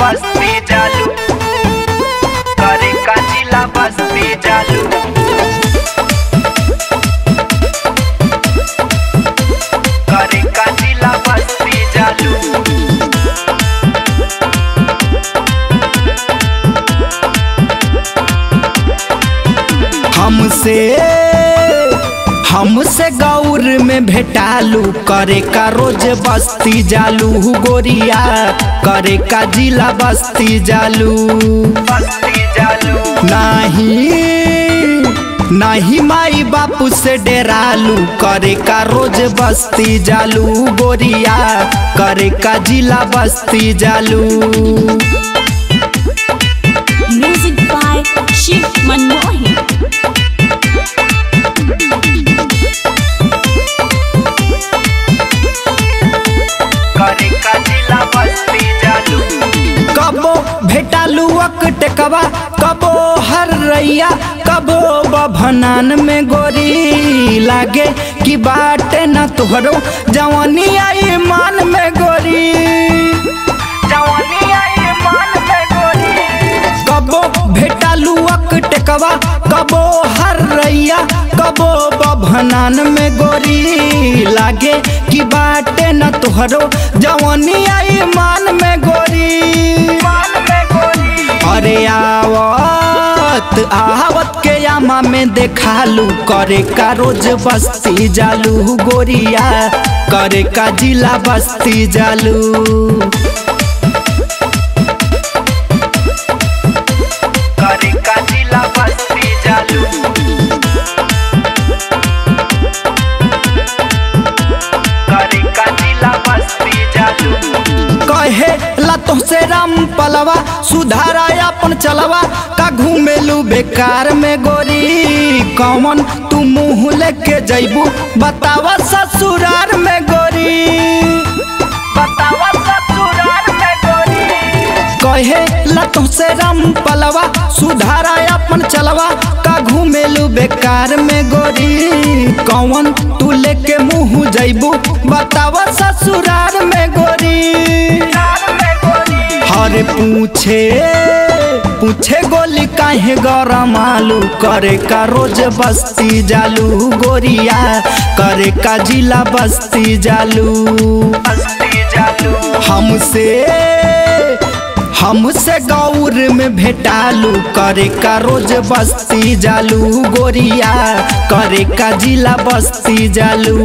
बस्ती जालू करे का जिला बस्ती जालू करे का जिला बस्ती जालू हमसे हमसे गौर में भेटालू करे का रोज बस्ती जालू गोरिया करे का जिला बस्ती जालू। बस्ती जालू। नहीं नहीं माई बापू से डेरालू करे का रोज बस्ती जालू गोरिया करे का जिला बस्ती जालू। भेटालू टेकवा कबो हर रैया कबो बभनान में गोरी लागे कि बाटे न तोहरो जवानी आई मान में गोरी। जवानी आई मान में कबो भेटालू टेकवा कबो हर रैया कबो बभनान में गोरी लागे कि बाटे न तोहरो जवानी आई मान में गोरी। अरे आवत आवत के यामा में देखालू, करे का रोज बस्ती जालू, गोरिया, करे का जिला बस्ती जालू। करे करे ला से राम पलवा अपन चलवा का घूमेलू बेकार में गोरी। कौन तू मुँह लेके जैबू बतावा ससुरार में गोरी। बतावा ससुराल में गोरी। कहे लतों से राम पलवा सुधारा अपन चलवा। का घूमेलू बेकार में गोरी। कौन तू लेके मुँह जैबू बतावा ससुरार में गोरी। हरे पूछे पूछे गोली काहे गरम आलू? करे का रोज बस्ती जालू? गोरिया, करे का जिला बस्ती जालू? हमसे हमसे गौर में भेटालू। करे का रोज बस्ती जालू? गोरिया, करे का जिला बस्ती जालू?